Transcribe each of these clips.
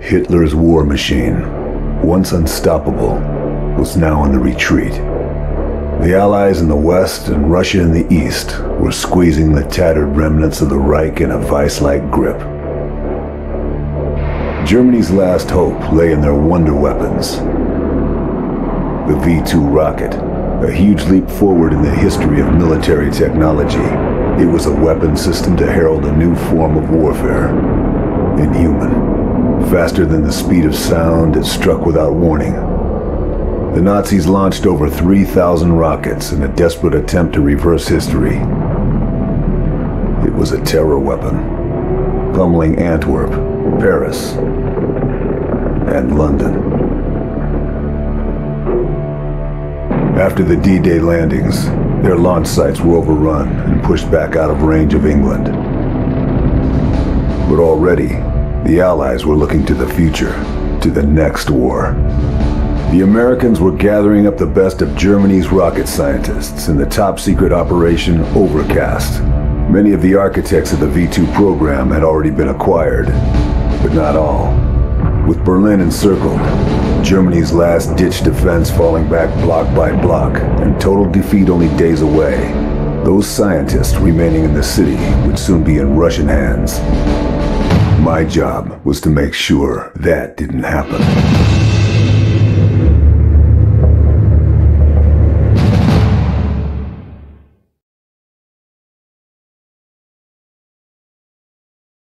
Hitler's war machine, once unstoppable, was now on the retreat. The Allies in the west and Russia in the east were squeezing the tattered remnants of the Reich in a vice-like grip. Germany's last hope lay in their wonder weapons. The V-2 rocket, a huge leap forward in the history of military technology. It was a weapon system to herald a new form of warfare. Inhuman. Faster than the speed of sound, it struck without warning. The Nazis launched over 3,000 rockets in a desperate attempt to reverse history. It was a terror weapon, pummeling Antwerp, Paris, and London. After the D-Day landings, their launch sites were overrun and pushed back out of range of England. But already, the Allies were looking to the future, to the next war. The Americans were gathering up the best of Germany's rocket scientists in the top-secret operation Overcast. Many of the architects of the V-2 program had already been acquired, but not all. With Berlin encircled, Germany's last-ditch defense falling back block by block, and total defeat only days away. Those scientists remaining in the city would soon be in Russian hands. My job was to make sure that didn't happen.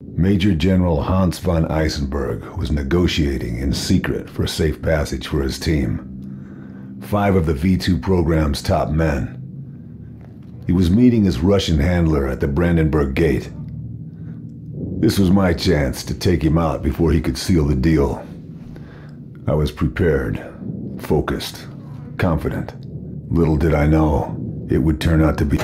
Major General Hans von Eisenberg was negotiating in secret for safe passage for his team. Five of the V-2 program's top men. He was meeting his Russian handler at the Brandenburg Gate. This was my chance to take him out before he could seal the deal. I was prepared, focused, confident. Little did I know, it would turn out to be...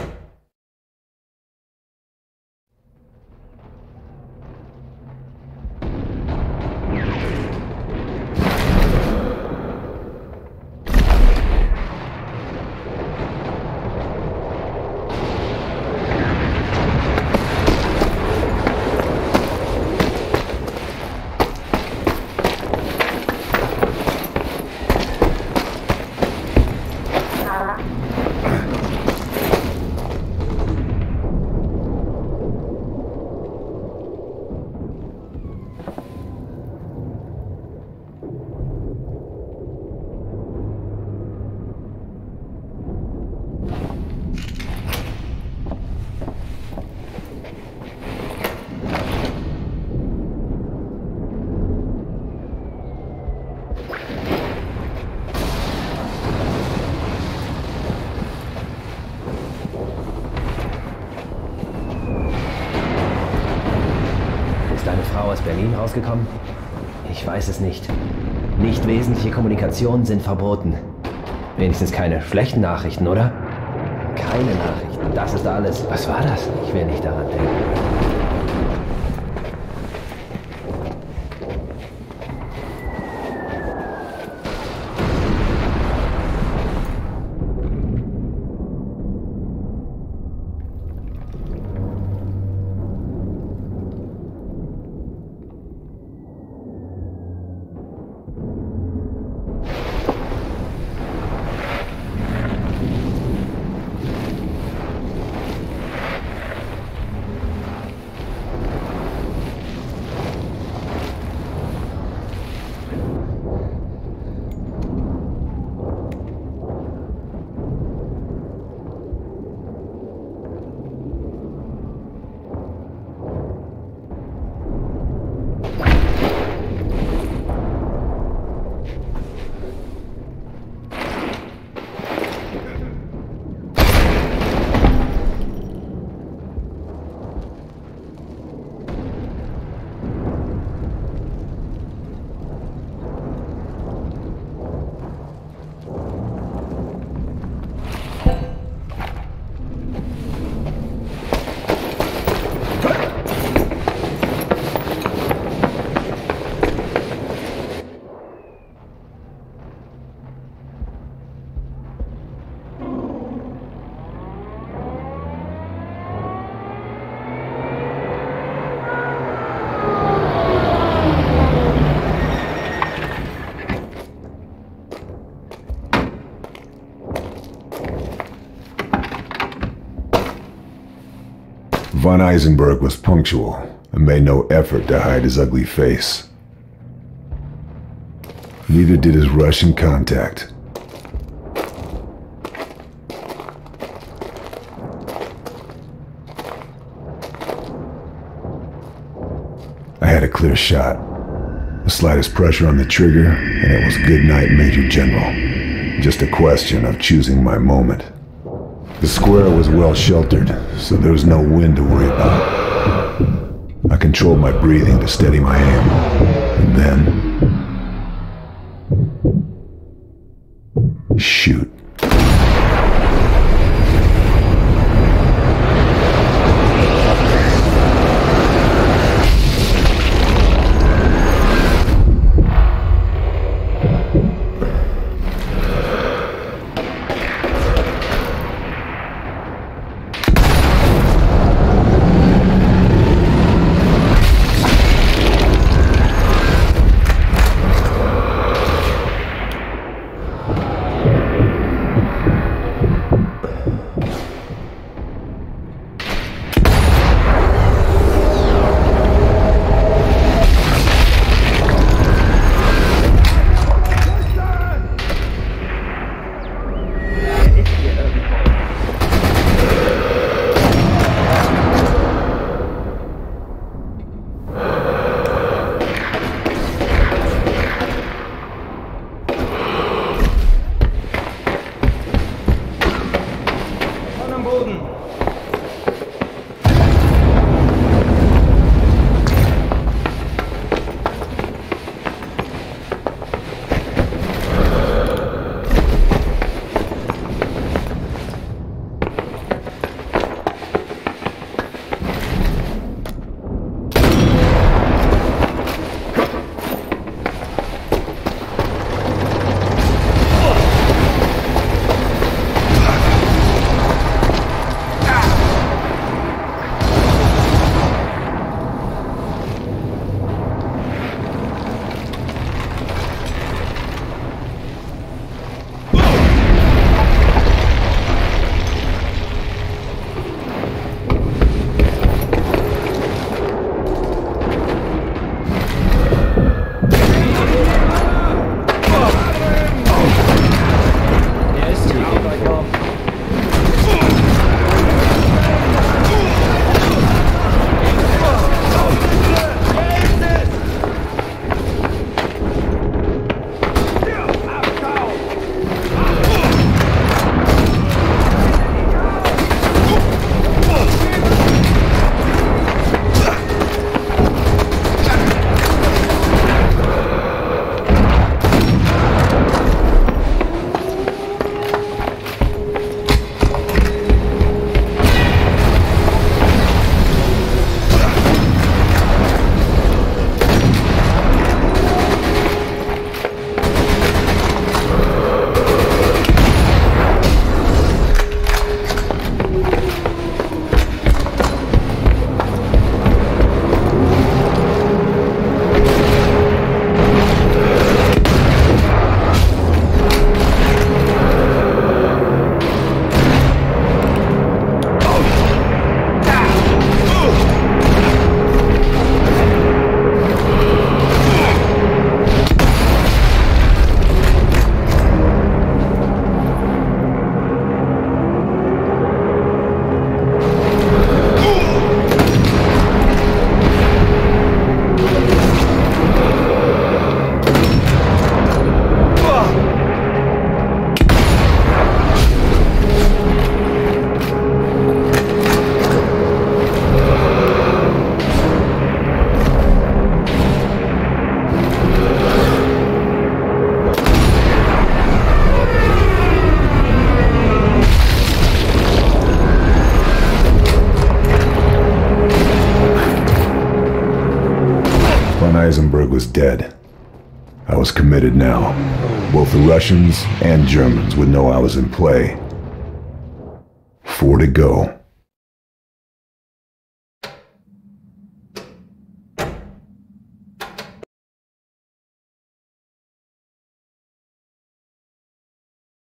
Frau aus Berlin rausgekommen? Ich weiß es nicht. Nicht wesentliche Kommunikationen sind verboten. Wenigstens keine schlechten Nachrichten, oder? Keine Nachrichten. Das ist alles. Was war das? Ich will nicht daran denken. Von Eisenberg was punctual and made no effort to hide his ugly face. Neither did his Russian contact. I had a clear shot. The slightest pressure on the trigger, and it was good night, Major General. Just a question of choosing my moment. The square was well sheltered, so there was no wind to worry about. I controlled my breathing to steady my aim. And then... Shoot. Was dead. I was committed now. Both the Russians and Germans would know I was in play. Four to go.